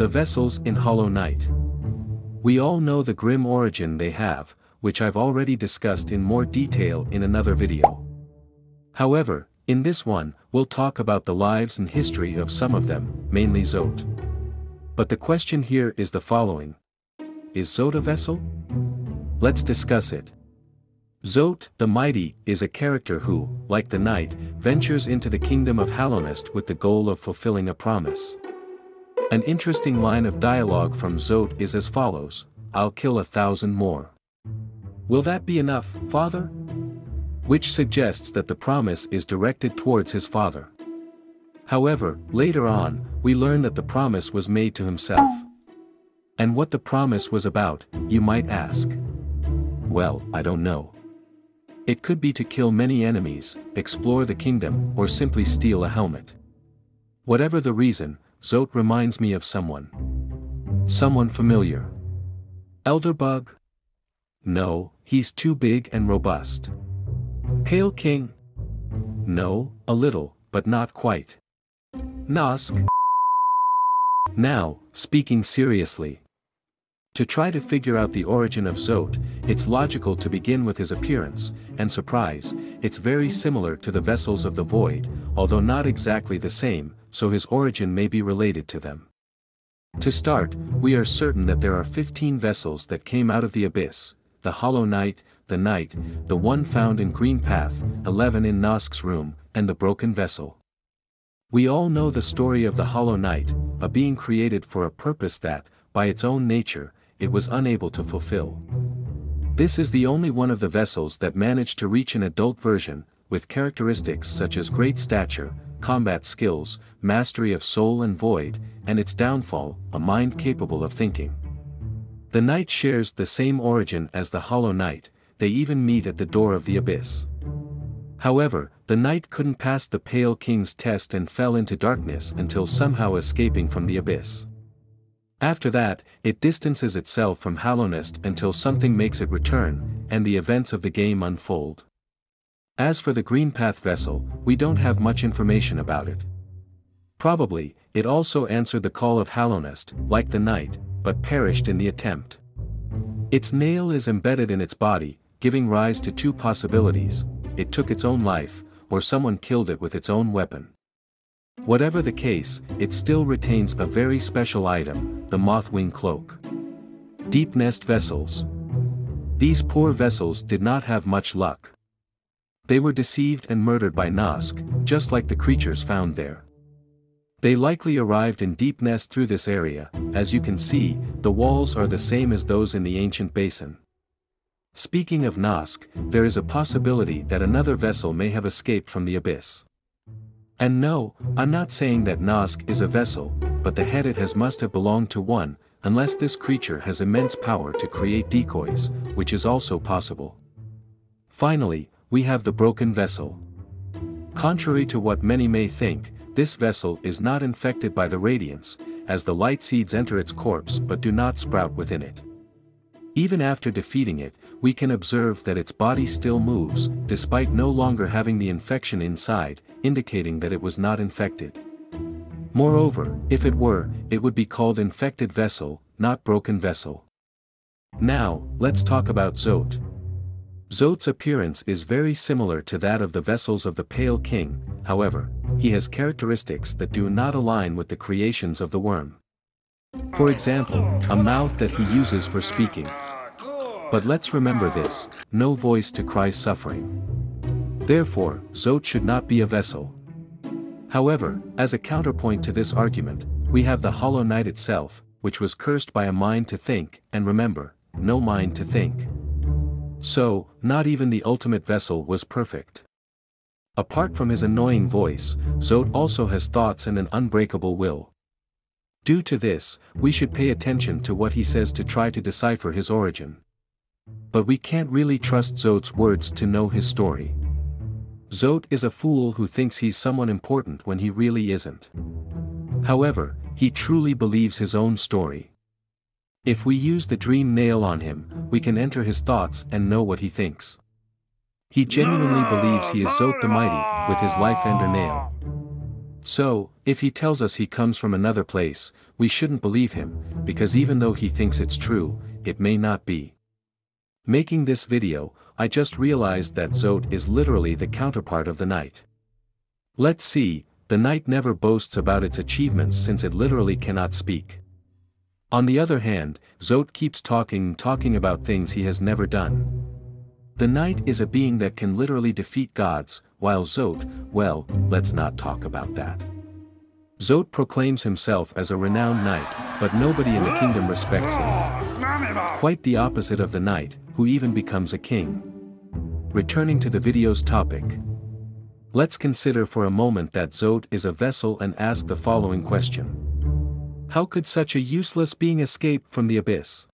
The vessels in Hollow Knight. We all know the grim origin they have, which I've already discussed in more detail in another video. However, in this one, we'll talk about the lives and history of some of them, mainly Zote. But the question here is the following. Is Zote a vessel? Let's discuss it. Zote, the Mighty, is a character who, like the knight, ventures into the kingdom of Hallownest with the goal of fulfilling a promise. An interesting line of dialogue from Zote is as follows, I'll kill a thousand more. Will that be enough, father? Which suggests that the promise is directed towards his father. However, later on, we learn that the promise was made to himself. And what the promise was about, you might ask. Well, I don't know. It could be to kill many enemies, explore the kingdom, or simply steal a helmet. Whatever the reason, Zote reminds me of someone. Someone familiar. Elderbug? No, he's too big and robust. Pale King? No, a little, but not quite. Nosk? Now, speaking seriously, to try to figure out the origin of Zote, it's logical to begin with his appearance, and surprise, it's very similar to the vessels of the void, although not exactly the same, so his origin may be related to them. To start, we are certain that there are 15 vessels that came out of the abyss, the Hollow Knight, the Knight, the one found in Green Path, 11 in Nosk's room, and the Broken Vessel. We all know the story of the Hollow Knight, a being created for a purpose that, by its own nature, it was unable to fulfill. This is the only one of the vessels that managed to reach an adult version, with characteristics such as great stature, combat skills, mastery of soul and void, and its downfall, a mind capable of thinking. The knight shares the same origin as the Hollow Knight, they even meet at the door of the abyss. However, the knight couldn't pass the Pale King's test and fell into darkness until somehow escaping from the abyss. After that, it distances itself from Hallownest until something makes it return, and the events of the game unfold. As for the Greenpath vessel, we don't have much information about it. Probably, it also answered the call of Hallownest, like the knight, but perished in the attempt. Its nail is embedded in its body, giving rise to two possibilities, it took its own life, or someone killed it with its own weapon. Whatever the case, it still retains a very special item, the Mothwing Cloak. Deep Nest Vessels. These poor vessels did not have much luck. They were deceived and murdered by Nosk, just like the creatures found there. They likely arrived in Deep Nest through this area, as you can see, the walls are the same as those in the ancient basin. Speaking of Nosk, there is a possibility that another vessel may have escaped from the abyss. And no, I'm not saying that Nosk is a vessel, but the head it has must have belonged to one, unless this creature has immense power to create decoys, which is also possible. Finally, we have the broken vessel. Contrary to what many may think, this vessel is not infected by the radiance, as the light seeds enter its corpse but do not sprout within it. Even after defeating it, we can observe that its body still moves, despite no longer having the infection inside, indicating that it was not infected. Moreover, if it were, it would be called infected vessel, not broken vessel. Now, let's talk about Zote. Zote's appearance is very similar to that of the vessels of the Pale King, however, he has characteristics that do not align with the creations of the worm. For example, a mouth that he uses for speaking. But let's remember this, no voice to cry suffering. Therefore, Zote should not be a vessel. However, as a counterpoint to this argument, we have the Hollow Knight itself, which was cursed by a mind to think, and remember, no mind to think. So, not even the ultimate vessel was perfect. Apart from his annoying voice, Zote also has thoughts and an unbreakable will. Due to this, we should pay attention to what he says to try to decipher his origin. But we can't really trust Zote's words to know his story. Zod is a fool who thinks he's someone important when he really isn't. However, he truly believes his own story. If we use the dream nail on him, we can enter his thoughts and know what he thinks. He genuinely believes he is Zote the Mighty, with his life ender nail. So, if he tells us he comes from another place, we shouldn't believe him, because even though he thinks it's true, it may not be. Making this video, I just realized that Zote is literally the counterpart of the knight. Let's see, the knight never boasts about its achievements since it literally cannot speak. On the other hand, Zote keeps talking talking about things he has never done. The knight is a being that can literally defeat gods, while Zote, well, let's not talk about that. Zote proclaims himself as a renowned knight, but nobody in the kingdom respects him. Quite the opposite of the knight, who even becomes a king. Returning to the video's topic. Let's consider for a moment that Zote is a vessel and ask the following question. How could such a useless being escape from the abyss?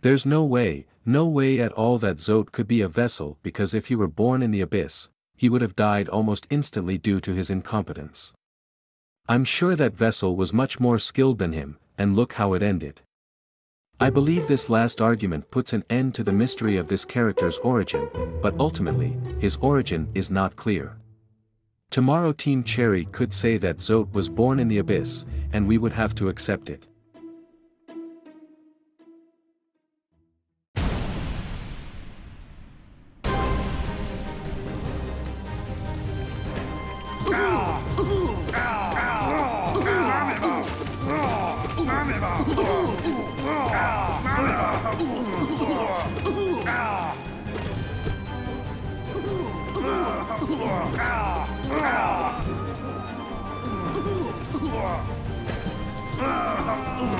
There's no way, no way at all that Zote could be a vessel because if he were born in the abyss, he would have died almost instantly due to his incompetence. I'm sure that vessel was much more skilled than him, and look how it ended. I believe this last argument puts an end to the mystery of this character's origin, but ultimately, his origin is not clear. Tomorrow Team Cherry could say that Zote was born in the abyss, and we would have to accept it. Uhum.